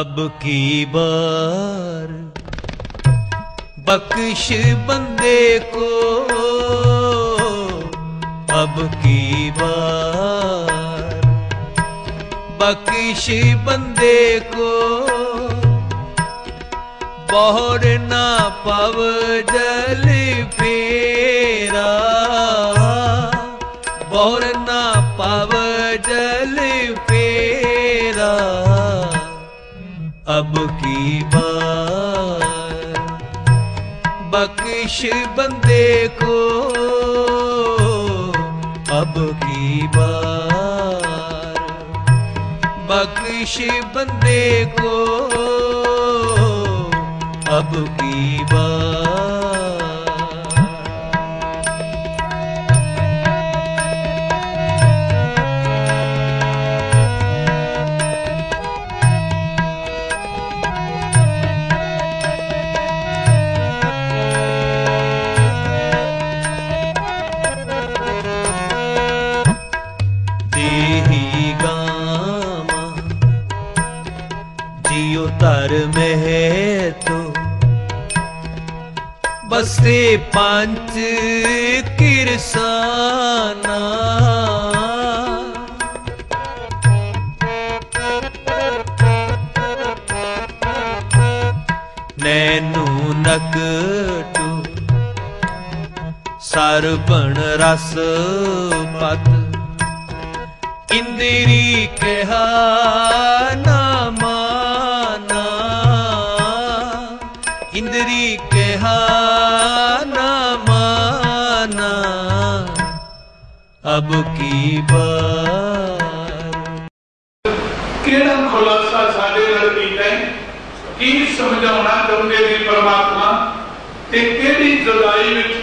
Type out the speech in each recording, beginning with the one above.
ਅਬ ਕੀ ਬਾਰ? ਬਖਸ਼ ਬੰਦੇ ਕੋ, ਅਬ ਕੀ ਬਾਰ? ਬਖਸ਼ ਬੰਦੇ ਕੋ ਬਹਰ ਨਾ ਪਵ ਜਲੇ ਰੱਬ ਕੀ ਬਾਰ ਬਖਸ਼ ਬੰਦੇ ਕੋ ਅਬ ਕੀ ਬਾਰ ਬਖਸ਼ ਬੰਦੇ ਕੋ ਅਬ ਕੀ ਬਾਰ ਬਸੇ ਪੰਜ ਕਿਰਸਾਨਾ। ਨੈਨੂ ਨਕਟੂ ਸਰਬਣ ਰਸ ਪਤ ਇੰਦਰੀ ਕਿਹਾ ਅਬ ਕੀ ਬਾਰ ਕਿਹੜਾ ਖੁਲਾਸਾ ਸਾਡੇ ਨਾਲ ਕੀਤਾ ਹੈ? ਕੀ ਸਮਝਾਉਣਾ ਚਾਹੁੰਦੇ ਨੇ ਪਰਮਾਤਮਾ? ਤੇ ਕਿਹੜੀ ਜੁਦਾਈ ਵਿੱਚ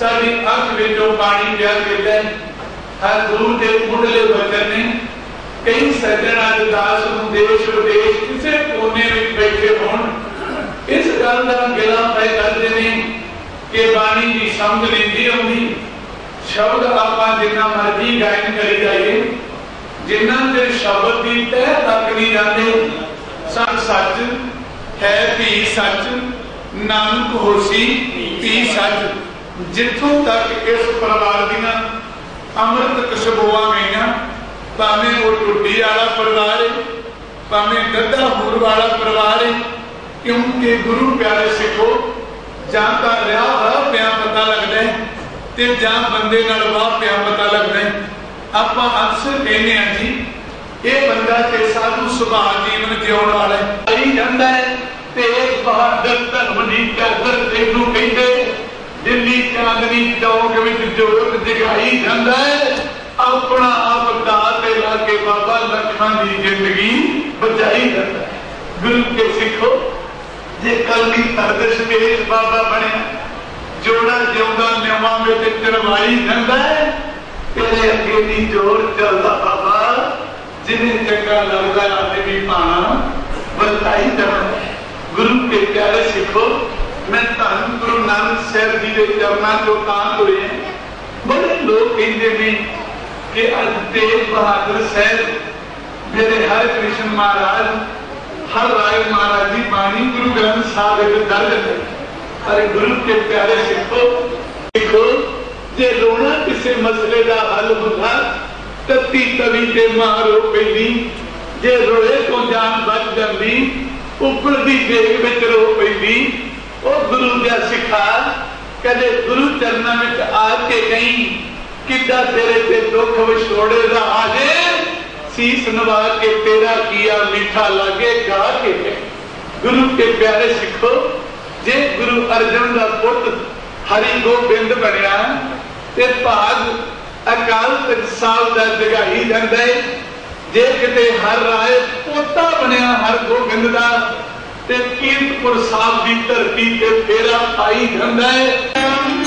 ਸਾਡੀ ਅੱਖ ਵਿੱਚੋਂ ਪਾਣੀ ਪਿਆ ਗਿਰਦਾ ਹੈ? ਹਰ ਦੇ ਮੁੱਢਲੇ ਵਚਨ ਨੇ ਕਈ ਸੱਜਣਾ ਦੇ ਨੂੰ ਦੇਸ਼ ਵਿਦੇਸ਼ ਕਿਸੇ ਕੋਨੇ ਵਿੱਚ ਬੈਠੇ ਹੋਣ, ਇਸ ਗੱਲ ਦਾ ਗਿਲਾ ਪੈ ਕਰਦੇ ਨੇ ਕਿ ਬਾਣੀ ਦੀ ਸਮਝ ਲੈਂਦੀ ਆਉਂਦੀ ਸ਼ਬਦ ਆਪਾਂ ਜਿੰਨਾ ਮਰਜ਼ੀ ਗਾਇਨ ਕਰੀ ਜਾਈਏ, ਜਿੰਨਾ ਚਿਰ ਸ਼ਬਦ ਦੀ ਤਹਿ ਤੱਕ ਨਹੀਂ ਜਾਂਦੇ, ਸੱਚ ਸੱਚ, ਹੈ ਵੀ ਸੱਚ, ਨਾਨਕ ਹੋਸੀ ਵੀ ਸੱਚ। ਜਿੱਥੋਂ ਤੱਕ ਇਸ ਪਰਿਵਾਰ ਦੀਆਂ ਅੰਮ੍ਰਿਤ ਕਸ਼ਬੋਆਂ ਗਈਆਂ, ਭਾਵੇਂ ਉਹ ਟੁੱਡੀ ਵਾਲਾ ਪਰਿਵਾਰ ਹੈ ਭਾਵੇਂ ਗੱਦਾ ਹੂਰ ਵਾਲਾ ਪਰਿਵਾਰ ਹੈ ਕਿਉਂਕਿ ਗੁਰੂ ਪਿਆਰੇ ਸਿੱਖੋ, ਜਾਂ ਤਾਂ ਰਿਹਾ ਹੋਇਆ ਪਿਆ ਪਤਾ ਲੱਗਦਾ ਹੈ ਤੇ ਜਾਂ ਬੰਦੇ ਨਾਲ ਵਾਹ ਪਿਆ ਪਤਾ ਲੱਗਦਾ ਹੈ। ਆਪਾਂ ਅਕਸਰ ਕਹਿੰਦੇ ਆ ਜੀ, ਇਹ ਬੰਦਾ ਤੇ ਸਾਧੂ ਸੁਭਾਅ ਜੀਵਨ ਜਿਉਣ ਵਾਲਾ ਹੈ। ਆਈ ਜਾਂਦਾ ਹੈ ਤੇਗ ਬਹਾਦਰ ਧਰਮ ਚਾਦਰ ਤੈਨੂੰ ਕਹਿੰਦੇ, ਦਿੱਲੀ ਚਾਂਦਨੀ ਚੌਕ ਵਿੱਚ ਜੋਤ ਜਗਾਈ ਜਾਂਦਾ ਹੈ। ਆਪਣਾ ਆਪ ਦਾਤ ਤੇ ਲਾ ਕੇ ਬਾਬਾ ਲੱਖਾਂ ਦੀ ਜ਼ਿੰਦਗੀ ਬਚਾਈ ਜਾਂਦਾ ਹੈ। ਗੁਰੂ ਕੇ ਸਿੱਖੋ, ਜੇ ਕਲਗੀ ਤਰਦਸ਼ ਮੇਰ ਬਾਬਾ ਬਣਿਆ ਜੋੜਾ ਜਿਉਂਦਾ ਨਿਯਮਾਂ ਵਿੱਚ ਚਰਵਾਈ ਜਾਂਦਾ ਤੇਰੇ ਅੱਗੇ ਦੀ ਜੋਰ ਚੱਲਦਾ ਬਾਬਾ, ਜਿਨੇ ਚੰਗਾ ਲੱਗਦਾ ਆਦਮੀ ਪਾਣਾ ਬਤਾਈ ਜਾਂਦਾ ਗੁਰੂ ਕੇ ਪਿਆਰੇ ਸਿੱਖੋ, ਮੈਂ ਧੰਨ ਗੁਰੂ ਨਾਨਕ ਸਾਹਿਬ ਜੀ ਦੇ ਚਰਨਾਂ ਚੋਂ ਤਾਂ ਤੁਰੇ ਬੜੇ ਲੋਕ ਕਹਿੰਦੇ ਨੇ ਕਿ ਅੱਜ ਤੇਗ ਬਹਾਦਰ ਸਾਹਿਬ, ਮੇਰੇ ਹਰਿ ਕ੍ਰਿਸ਼ਨ ਮਹਾਰਾਜ, ਹਰ ਰਾਏ ਮਹਾਰਾਜ ਦੀ ਬਾਣੀ ਗੁਰੂ ਗ੍ਰੰਥ ਸਾਹਿਬ ਵਿੱਚ ਦਰਜ ਹੈ। ਪਰ ਗੁਰੂ ਕੇ ਪਿਆਰੇ ਸਿੱਖੋ, ਦੇਖੋ, ਜੇ ਰੋਣਾ ਕਿਸੇ ਮਸਲੇ ਦਾ ਹੱਲ ਹੁੰਦਾ, ਤਤੀ ਤਵੀ ਤੇ ਮਾਰੋ ਪੈਂਦੀ। ਜੇ ਰੋਏ ਤੋਂ ਜਾਨ ਬਚ ਜਾਂਦੀ ਉੱਪਰ ਦੀ ਦੇਗ ਵਿੱਚ ਰੋ ਪੈਂਦੀ। ਉਹ ਗੁਰੂ ਦਾ ਸਿੱਖਾ, ਕਦੇ ਗੁਰੂ ਚਰਨਾਂ ਵਿੱਚ ਆ ਕੇ ਗਈ ਕਿੱਦਾਂ ਤੇਰੇ ਤੇ ਦੁੱਖ ਵਿਛੋੜੇ ਦਾ ਆਜੇ ਸੀਸ ਨਵਾ ਕੇ ਤੇਰਾ ਕੀਆ ਮਿੱਠਾ ਲਾਗੇ ਗਾ ਕੇ। ਗੁਰੂ ਕੇ ਪਿਆਰੇ ਸਿੱਖੋ ਜੇ ਗੁਰੂ ਅਰਜਨ ਦਾ ਪੁੱਤ ਹਰੀ ਗੋਬਿੰਦ ਬਣਿਆ ਤੇ ਭਾਗ ਅਕਾਲ ਤਖਤ ਸਾਹਿਬ ਦਾ ਜਗਾਈ ਜਾਂਦਾ ਹੈ ਜੇ ਕਿਤੇ ਹਰ ਰਾਏ ਪੋਤਾ ਬਣਿਆ ਹਰ ਗੋਬਿੰਦ ਦਾ, ਤੇ ਕੀਰਤਪੁਰ ਸਾਹਿਬ ਦੀ ਧਰਤੀ ਤੇ ਫੇਰਾ ਪਾਈ ਜਾਂਦਾ ਹੈ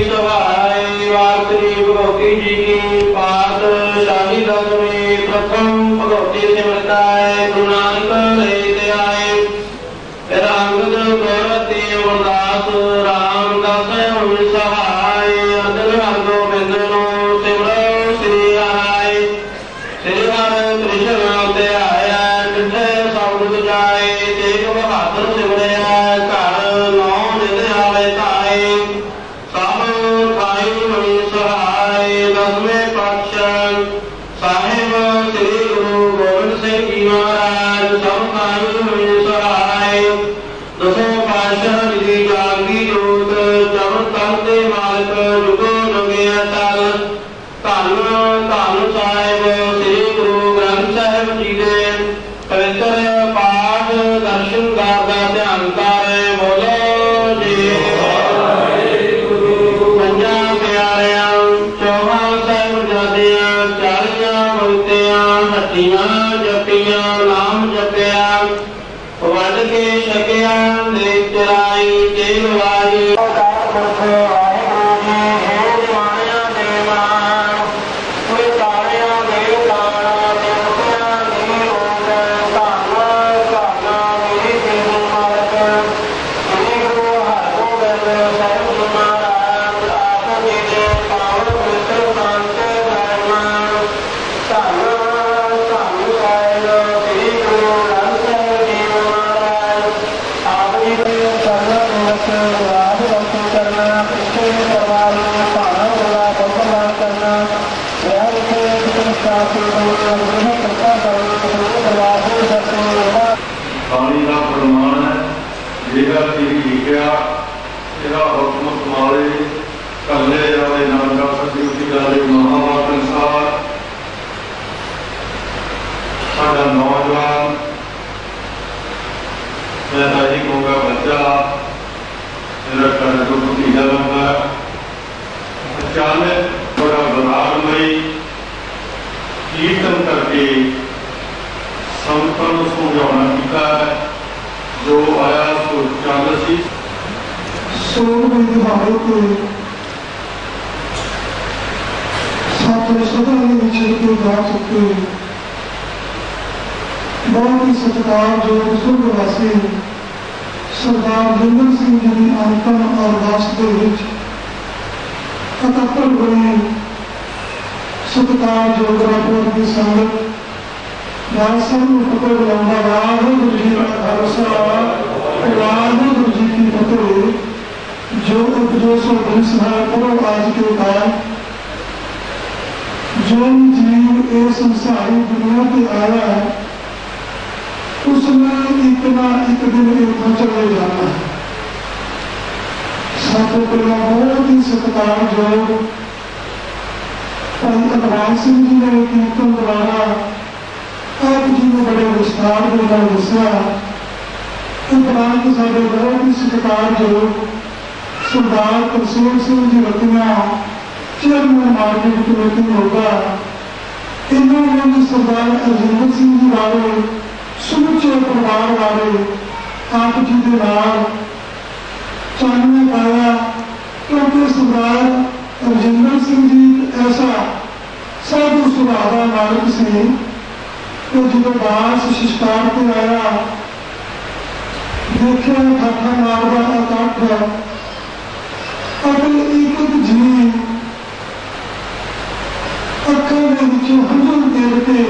ਭਗਵਤੀ ਜੀ ਸਹਾਇ ਵਾਸਰੀ ਭਗਵਤੀ ਜੀ ਕੀ ਪਾਤ ਸ਼ਾਹੀ ਦਸਵੇਂ ਪ੍ਰਥਮ ਭਗਵਤੀ ਸਿਮਰਤਾਏ ਗੁਰੂ ਨਾਨਕ ਲੈ ਤੇ ਆਏ ਰੰਗਦ ਗੋਰਤੀ ਅਰਦਾਸ Hallelujah. ਪਾਣੀ ਦਾ ਪ੍ਰਮਾਣ ਹੈ, ਜਿਹੜਾ ਕਿ ਲਿਖਿਆ ਇਹਦਾ ਹੁਕਮ ਕਮਾਲੇ ਕੱਲੇ ਜਾਵੇ ਨਾਨਕਾ ਸਤਿ ਉਤੀ ਜਾਵੇ ਮਹਾਵਾਕ ਅਨਸਾਰ ਸਾਡਾ ਨੌਜਵਾਨ ਮੈਂ ਤਾਂ ਇਹ ਕਹੂੰਗਾ ਬੱਚਾ ਮੇਰਾ ਕਰਨ ਤੋਂ ਭਤੀਜਾ ਲੱਗਦਾ ਅਚਾਨਕ ਬੜਾ ਬਰਾਬਰਮਈ ਕੀਰਤਨ ਕਰਕੇ ਸੰਤਾਂ ਨੂੰ ਸਮਝਾਉਣਾ ਕੀਤਾ ਹੈ ਜੋ ਆਇਆ ਸੋ ਚੱਲ ਸੀ ਸੋਗ ਦੇ ਦਿਹਾੜੇ ਤੇ ਸਾਥੋਂ ਸਦਾ ਦੇ ਵਿਚਰ ਕੇ ਜਾ ਚੁੱਕੇ ਬਹੁਤ ਹੀ ਸਤਿਕਾਰਯੋਗ ਸੁਰਗ ਵਾਸੀ ਸਰਦਾਰ ਜਿੰਦਰ ਸਿੰਘ ਜੀ ਦੀ ਅੰਤਮ ਅਰਦਾਸ ਦੇ ਵਿੱਚ ਅਕਤਰ ਬਣੇ ਸਤਿਕਾਰਯੋਗ ਰੱਬ ਦੀ ਵਾਹਿਗੁਰੂ ਜੀ ਕੋ ਲੰਬਾ ਵਾਹਿਗੁਰੂ ਜੀ ਦਾ ਖਾਲਸਾ ਵਾਹਿਗੁਰੂ ਜੀ ਕੀ ਫਤਿਹ ਜੋ ਉਪਦੇਸ਼ ਗੁਰੂ ਸਾਹਿਬ ਕੋਲ ਆਜ ਕੇ ਬਾਅਦ ਜੋ ਜੀਵ ਇਸ ਸੰਸਾਰੀ ਦੁਨੀਆ ਤੇ ਆਇਆ ਹੈ ਉਸ ਨੇ ਇੱਕ ਨਾ ਇੱਕ ਦਿਨ ਇਹ ਚਲੇ ਜਾਣਾ ਹੈ ਸਾਡੇ ਕੋਲ ਬਹੁਤ ਹੀ ਸਤਿਕਾਰ ਜੋ ਪੰਜ ਅਕਾਲ ਸਿੰਘ ਜੀ ਨੇ ਕੀਰਤਨ ਦੁਆਰਾ ਨੂੰ ਬੜੇ ਵਿਸਥਾਰ ਦੇ ਨਾਲ ਦੱਸਿਆ। ਉਪਰੰਤ ਸਾਡੇ ਬਹੁਤ ਹੀ ਸਤਿਕਾਰ ਜੋ ਸਰਦਾਰ Tarsem Singh ji ਵਤਨਾ chairman market committee ਹੋਗਾ ਇਹਨਾਂ ਨੂੰ ਸਰਦਾਰ ਅਜੀਤ ਸਿੰਘ ਜੀ ਬਾਰੇ, ਸਮੁੱਚੇ ਪਰਿਵਾਰ ਬਾਰੇ ਆਪ ਜੀ ਦੇ ਨਾਲ ਚਾਨਣ ਪਾਇਆ। ਕਿਉਂਕਿ ਸਰਦਾਰ ਰਜਿੰਦਰ ਸਿੰਘ ਜੀ ਐਸਾ ਸਾਧੂ ਸੁਭਾਅ ਦਾ ਮਾਲਕ ਸੀ। ਕਿ ਜਦੋਂ ਦਾਸ ਸ਼ਿਸ਼ਕਾਰ ਤੇ ਆਇਆ ਦੇਖਿਆ ਠਾਠਾ ਮਾਰਦਾ ਇਕੱਠ ਆਪਣੇ ਇੱਕ ਇੱਕ ਜੀ ਅੱਖਾਂ ਦੇ ਵਿੱਚੋਂ ਹੰਝੂ ਤੇਰ ਕੇ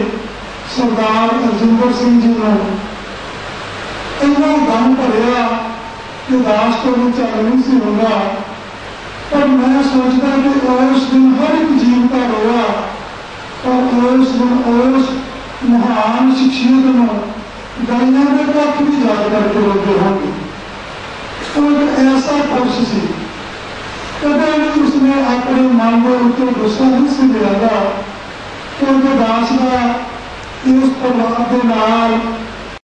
ਸਰਦਾਰ ਅਜਿੰਦਰ ਸਿੰਘ ਜੀ ਨੂੰ ਇੰਨਾ ਗਮ ਭਰਿਆ ਕਿ ਦਾਸ ਤੋਂ ਵੀ ਚੱਲ ਨਹੀਂ ਸੀ ਹੁੰਦਾ। ਪਰ ਮੈਂ ਸੋਚਦਾ ਕਿ ਉਸ ਦਿਨ ਹਰ ਇੱਕ ਜੀ ਦਾ ਰੋਇਆ ਪਰ ਉਸ ਦਿਨ ਉਸ ਮਹਾਨ ਸ਼ਖਸੀਅਤ ਨੂੰ ਗਾਇਆਂ ਦੇ ਕੱਖ ਵੀ ਯਾਦ ਕਰਕੇ ਰੋਂਦੇ ਹੋਣਗੇ ਉਹ ਇੱਕ ਐਸਾ ਪੁਰਸ਼ ਸੀ ਕਦੇ ਵੀ ਉਸਨੇ ਆਪਣੇ ਮਨ ਦੇ ਉੱਤੇ ਗੁੱਸਾ ਨਹੀਂ ਸੀ ਲਿਆਂਦਾ ਕਿਉਂਕਿ ਦਾਸ ਦਾ ਇਸ ਪ੍ਰਭਾਵ ਦੇ ਨਾਲ